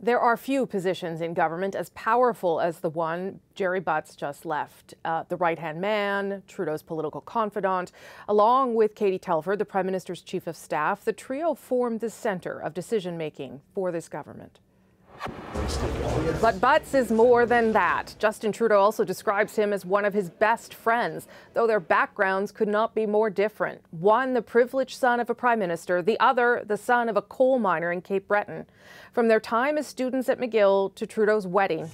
There are few positions in government as powerful as the one Gerry Butts just left. Uh, the right hand man, Trudeau's political confidant, along with Katie Telford, the Prime Minister's Chief of Staff, the trio formed the center of decision making for this government. But Butts is more than that. Justin Trudeau also describes him as one of his best friends, though their backgrounds could not be more different. One, the privileged son of a prime minister, the other, the son of a coal miner in Cape Breton. From their time as students at McGill to Trudeau's wedding.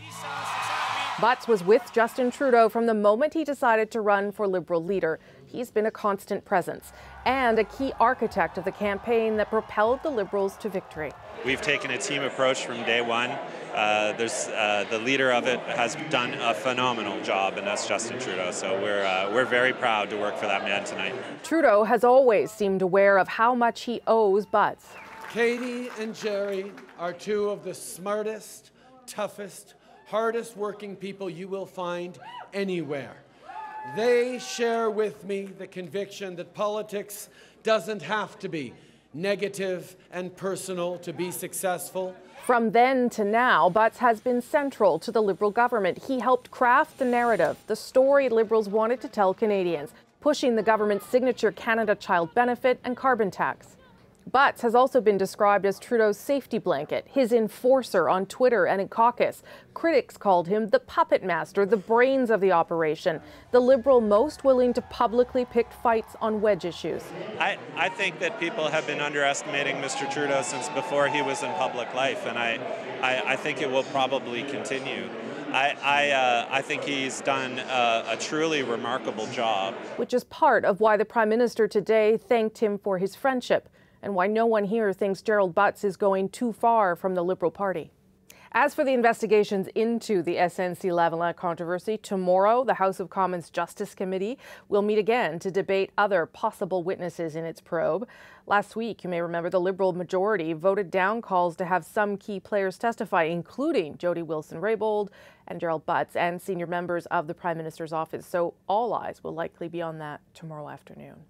Butts was with Justin Trudeau from the moment he decided to run for Liberal leader. He's been a constant presence and a key architect of the campaign that propelled the Liberals to victory. We've taken a team approach from day one. Uh, there's uh, the leader of it has done a phenomenal job, and that's Justin Trudeau. So we're uh, we're very proud to work for that man tonight. Trudeau has always seemed aware of how much he owes Butts. Katie and Gerry are two of the smartest, toughest, hardest working people you will find anywhere. They share with me the conviction that politics doesn't have to be negative and personal to be successful. From then to now, Butts has been central to the Liberal government. He helped craft the narrative, the story Liberals wanted to tell Canadians, pushing the government's signature Canada Child Benefit and carbon tax. Butts has also been described as Trudeau's safety blanket, his enforcer on Twitter and in caucus. Critics called him the puppet master, the brains of the operation, the Liberal most willing to publicly pick fights on wedge issues. I, I think that people have been underestimating Mr. Trudeau since before he was in public life, and I, I, I think it will probably continue. I, I, uh, I, think he's done a, a, truly remarkable job. Which is part of why the Prime Minister today thanked him for his friendship and why no one here thinks Gerald Butts is going too far from the Liberal Party. As for the investigations into the SNC Lavalin controversy, tomorrow the House of Commons Justice Committee will meet again to debate other possible witnesses in its probe. Last week, you may remember the Liberal majority voted down calls to have some key players testify, including Jody Wilson-Raybould and Gerald Butts and senior members of the Prime Minister's office. So all eyes will likely be on that tomorrow afternoon.